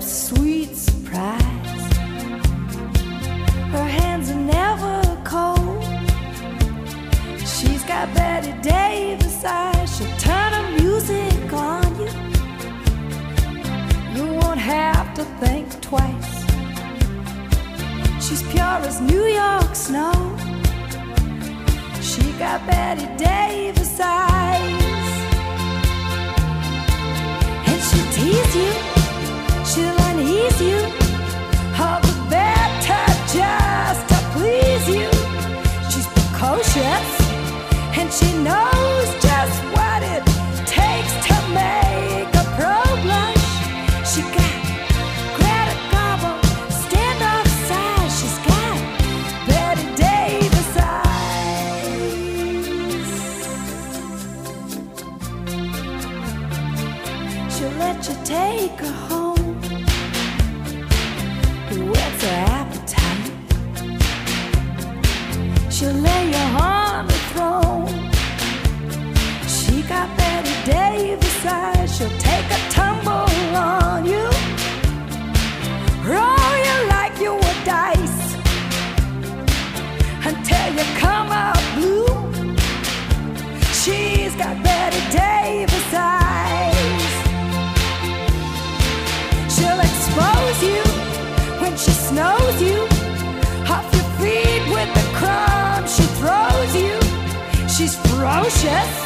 sweet surprise. Her hands are never cold. She's got Bette Davis eyes. She'll turn her music on you. You won't have to think twice. She's pure as New York snow. She got Bette Davis eyes. She'll let you take her home. Whet's her got Bette Davis eyes. She'll take a tumble on you. Roll you like you were dice until you come out blue. She's got Bette Davis eyes. She'll expose you when she snows you off your feet with the crumbs she throws you. She's ferocious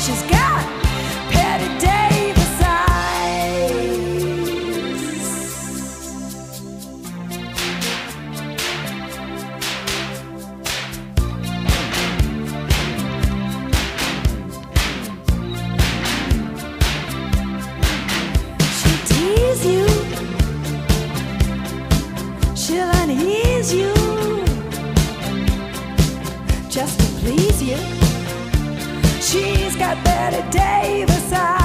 She's got Bette Davis eyes. She'll tease you. She'll unease you. Just to please you. Got Bette Davis eyes.